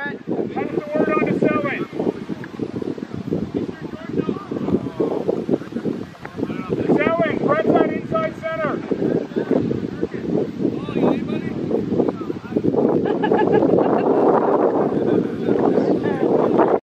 Brett. Pass inside center.